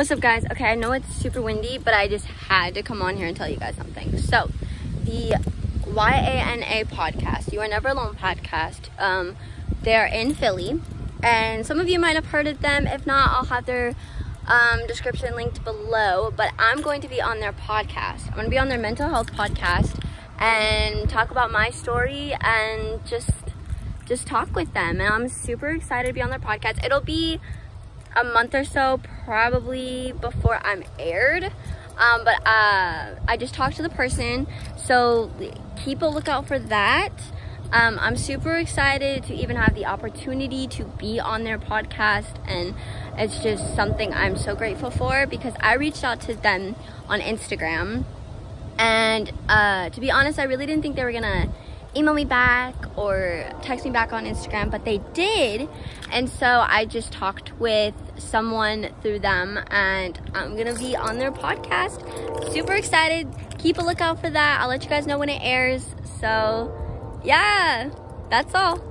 What's up guys? Okay, I know it's super windy, but I just had to come on here and tell you guys something. So, the YANA podcast, You Are Never Alone podcast, um, they're in Philly, and some of you might have heard of them. If not, I'll have their um, description linked below, but I'm going to be on their podcast. I'm going to be on their mental health podcast and talk about my story and just just talk with them. And I'm super excited to be on their podcast. It'll be a month or so probably before I'm aired. Um, but uh, I just talked to the person, so keep a lookout for that. Um, I'm super excited to even have the opportunity to be on their podcast, and it's just something I'm so grateful for because I reached out to them on Instagram, and uh, to be honest, I really didn't think they were gonna email me back or text me back on Instagram, but they did. And so I just talked with someone through them and I'm gonna be on their podcast. Super excited. Keep a lookout for that. I'll let you guys know when it airs. So yeah, that's all.